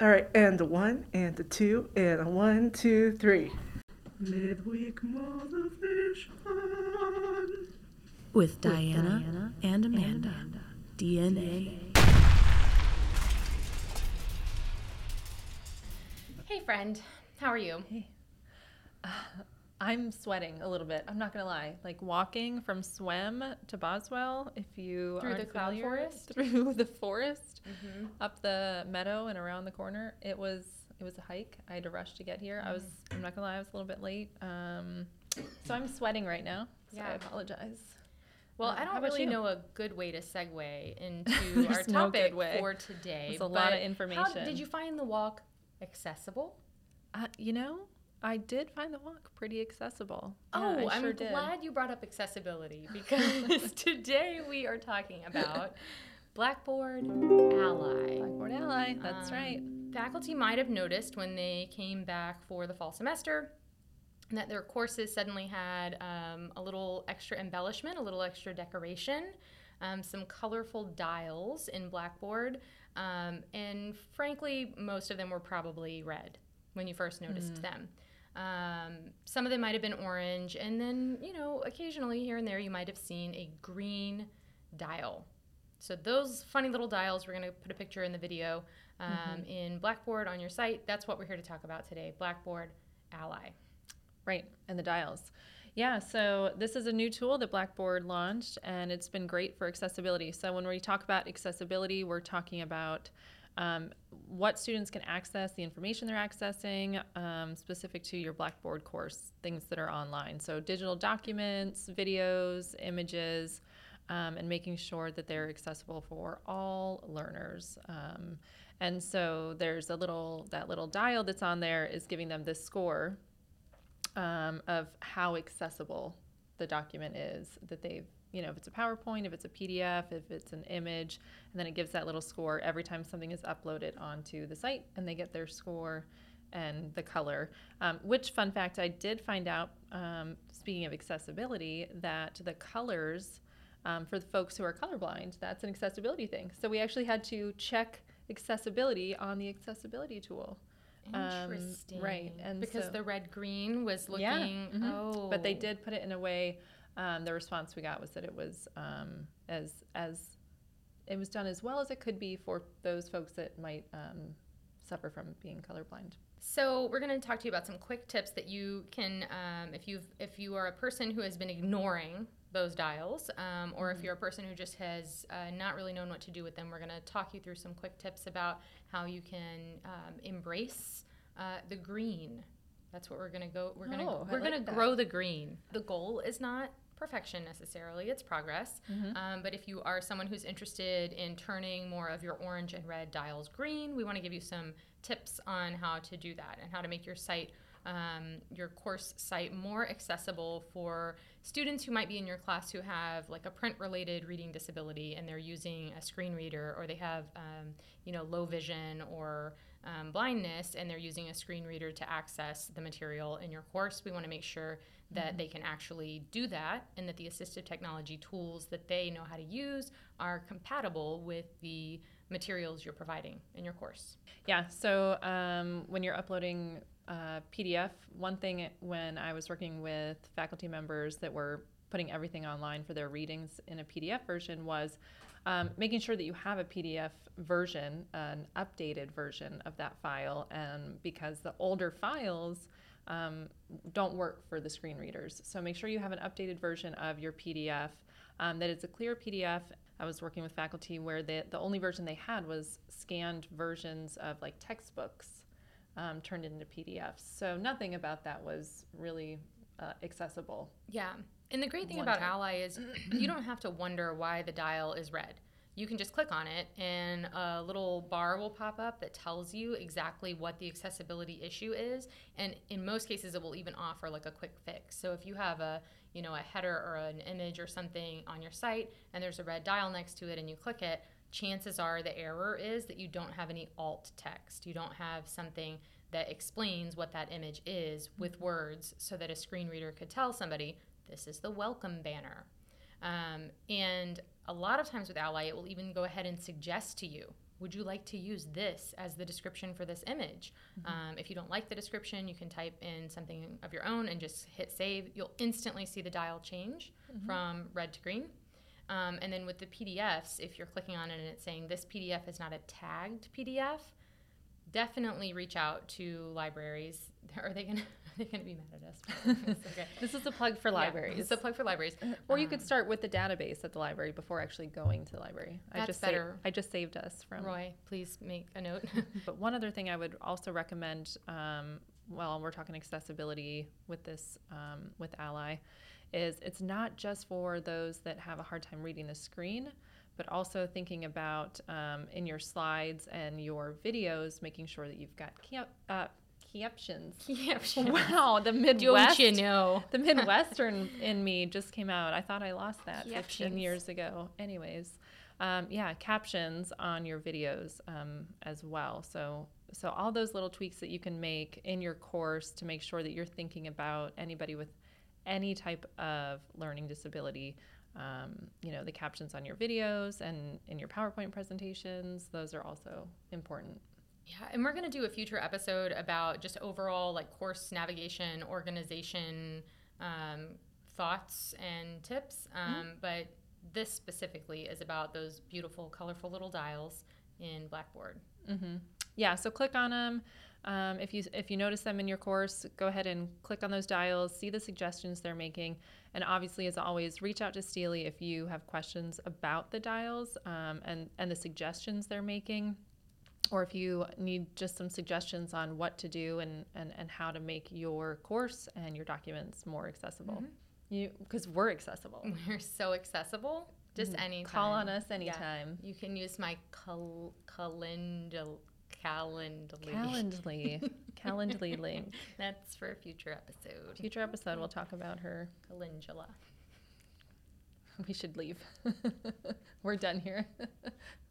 All right, and a one, and a two, and a one, two, three. Midweek motivation. With Diana, and Amanda. DNA. Hey, friend. How are you? Hey. Uh, I'm sweating a little bit. I'm not gonna lie. Like walking from Swem to Boswell, if you Through the cloud familiar, forest? through the forest, Mm-hmm. up the meadow and around the corner, it was it was a hike. I had to rush to get here. I was Mm. I'm not gonna lie, I was a little bit late. Um, so I'm sweating right now. So I apologize. Well, I don't really you? know a good way to segue into our no topic way. for today. There's a lot of but How, information. did you find the walk accessible? Uh, you know, I did find the walk pretty accessible. Oh, I I'm sure glad you brought up accessibility because today we are talking about Blackboard Ally. Blackboard Ally. That's Um, right. Faculty might have noticed when they came back for the fall semester that their courses suddenly had um, a little extra embellishment, a little extra decoration, um, some colorful dials in Blackboard, um, and frankly, most of them were probably red when you first noticed them. Um, some of them might have been orange, and then, you know, occasionally here and there you might have seen a green dial. So those funny little dials, we're going to put a picture in the video um, in Blackboard on your site. That's what we're here to talk about today. Blackboard Ally. Right, and the dials. Yeah, so this is a new tool that Blackboard launched, and it's been great for accessibility. So when we talk about accessibility, we're talking about um, what students can access, the information they're accessing, um, specific to your Blackboard course, things that are online. So digital documents, videos, images, um, and making sure that they're accessible for all learners. Um, and so there's a little that little dial that's on there is giving them this score um, of how accessible the document is that they've you know if it's a powerpoint if it's a pdf if it's an image and then it gives that little score every time something is uploaded onto the site and they get their score and the color um, which fun fact i did find out um, speaking of accessibility that the colors um, for the folks who are colorblind that's an accessibility thing so we actually had to check accessibility on the accessibility tool Um, Interesting. right, and because so- the red green was looking. Yeah, mhm. Oh, but they did put it in a way um, the response we got was that it was um, as as it was done as well as it could be for those folks that might um, suffer from being colorblind So we're going to talk to you about some quick tips that you can, um, if you've if you are a person who has been ignoring those dials, um, or if you're a person who just has uh, not really known what to do with them, we're going to talk you through some quick tips about how you can um, embrace uh, the green. That's what we're going to go. We're going to Oh, we're going to grow the green. The goal is not perfection necessarily; it's progress. Mm-hmm. Um, but if you are someone who's interested in turning more of your orange and red dials green, we want to give you some tips on how to do that and how to make your site, um, your course site, more accessible for students who might be in your class who have like a print-related reading disability and they're using a screen reader, or they have, um, you know, low vision or um, blindness and they're using a screen reader to access the material in your course. We want to make sure that they can actually do that and that the assistive technology tools that they know how to use are compatible with the materials you're providing in your course. yeah so um, when you're uploading uh, pdf one thing when i was working with faculty members that were putting everything online for their readings in a pdf version was um, making sure that you have a pdf version an updated version of that file and because the older files um, don't work for the screen readers. So make sure you have an updated version of your PDF, um, that it's a clear PDF. I was working with faculty where the, the only version they had was scanned versions of like textbooks um, turned into PDFs. So nothing about that was really uh, accessible. Yeah. And the great thing about time. Ally is you don't have to wonder why the dial is red. You can just click on it and a little bar will pop up that tells you exactly what the accessibility issue is. And in most cases it will even offer like a quick fix. So if you have a, you know, a header or an image or something on your site and there's a red dial next to it and you click it, chances are the error is that you don't have any alt text. You don't have something that explains what that image is with words so that a screen reader could tell somebody this is the welcome banner. Um, and a lot of times with Ally, it will even go ahead and suggest to you would you like to use this as the description for this image? Um, if you don't like the description, you can type in something of your own and just hit save. You'll instantly see the dial change from red to green. Um, and then with the PDFs, if you're clicking on it and it's saying this PDF is not a tagged PDF, definitely reach out to libraries. Are they gonna are they gonna be mad at us? Okay. This is a plug for Yeah, libraries. it's a plug for libraries. or you could Um, start with the database at the library before actually going to the library. I That's just sa- better. I just saved us from. Roy, please make a note. But one other thing I would also recommend, um, well, we're talking accessibility with this um, with Ally, is it's not just for those that have a hard time reading the screen, but also thinking about um, in your slides and your videos, making sure that you've got cap- uh, captions. yeah, Wow, the don't Midwest. you know? The Midwestern in me just came out. I thought I lost that 15 years ago. Anyways, um, yeah, captions on your videos um, as well. So, so all those little tweaks that you can make in your course to make sure that you're thinking about anybody with any type of learning disability. Um, you know, the captions on your videos and in your PowerPoint presentations, those are also important. Yeah, and we're going to do a future episode about just overall like course navigation, organization, um, thoughts and tips. Um, But this specifically is about those beautiful, colorful little dials in Blackboard. Mm-hmm. Yeah, so click on them. Um, if you if you notice them in your course, go ahead and click on those dials, see the suggestions they're making, and obviously, as always, reach out to Steely if you have questions about the dials um, and and the suggestions they're making, or if you need just some suggestions on what to do and and, and how to make your course and your documents more accessible. You because we're accessible. We're so accessible. Just Mhm. anytime. Call on us Yeah. anytime. You can use my cal- calendar calendly. Calendly, Calendly link. That's for a future episode. Future episode, we'll talk about her. Calendula. We should leave. We're done here.